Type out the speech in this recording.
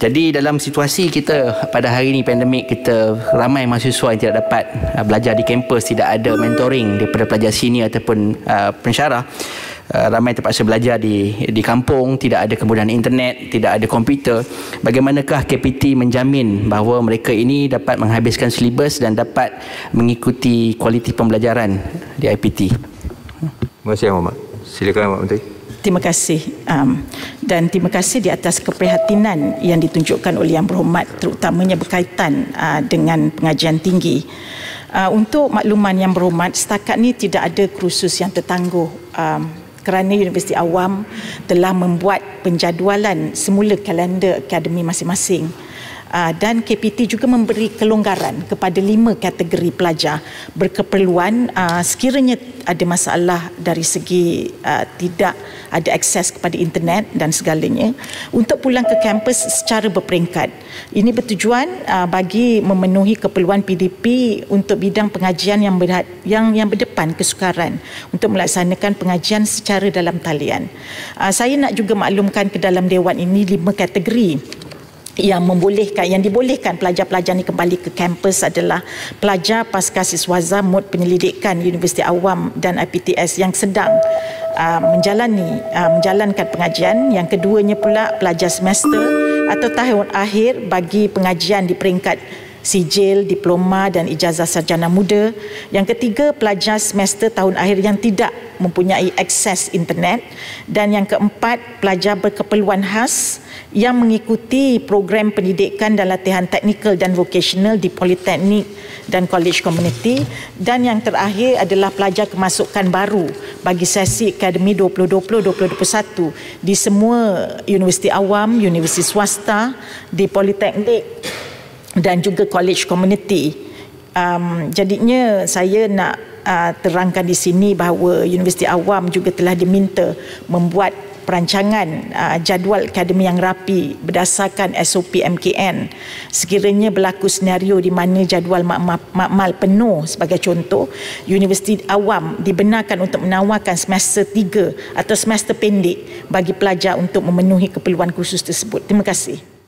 Jadi dalam situasi kita pada hari ini pandemik kita ramai mahasiswa yang tidak dapat uh, belajar di kampus, tidak ada mentoring daripada pelajar sini ataupun uh, pensyarah. Uh, ramai terpaksa belajar di di kampung, tidak ada kemudahan internet, tidak ada komputer. Bagaimanakah KPT menjamin bahawa mereka ini dapat menghabiskan silibus dan dapat mengikuti kualiti pembelajaran di IPT? Terima kasih Muhammad. Silakan Muhammad Menteri. Terima kasih um, dan terima kasih di atas keprihatinan yang ditunjukkan oleh Yang Berhormat terutamanya berkaitan uh, dengan pengajian tinggi. Uh, untuk makluman Yang Berhormat, setakat ini tidak ada kursus yang tertangguh um, kerana Universiti Awam telah membuat penjadualan semula kalender akademi masing-masing. Ah, dan KPT juga memberi kelonggaran kepada lima kategori pelajar berkeperluan uh, sekiranya ada masalah dari segi uh, tidak ada akses kepada internet dan segalanya untuk pulang ke kampus secara berperingkat. Ini bertujuan bagi memenuhi keperluan PDP untuk bidang pengajian yang berhad, yang yang berdepan kesukaran untuk melaksanakan pengajian secara dalam talian. Saya nak juga maklumkan ke dalam dewan ini lima kategori yang membolehkan yang dibolehkan pelajar-pelajar ini kembali ke kampus adalah pelajar pasca siswaza mod penyelidikan Universiti Awam dan IPTS yang sedang uh, menjalani uh, menjalankan pengajian yang keduanya pula pelajar semester atau tahun akhir bagi pengajian di peringkat sijil, diploma dan ijazah sarjana muda. Yang ketiga, pelajar semester tahun akhir yang tidak mempunyai akses internet. Dan yang keempat, pelajar berkeperluan khas yang mengikuti program pendidikan dan latihan teknikal dan vocational di Politeknik dan College Community dan yang terakhir adalah pelajar kemasukan baru bagi sesi Akademi 2020-2021 di semua universiti awam, universiti swasta, di Politeknik dan juga College Community. Um, jadinya saya nak uh, terangkan di sini bahawa Universiti Awam juga telah diminta membuat perancangan uh, jadual akademi yang rapi berdasarkan SOP MKN sekiranya berlaku senario di mana jadual makmal penuh sebagai contoh universiti awam dibenarkan untuk menawarkan semester 3 atau semester pendek bagi pelajar untuk memenuhi keperluan khusus tersebut. Terima kasih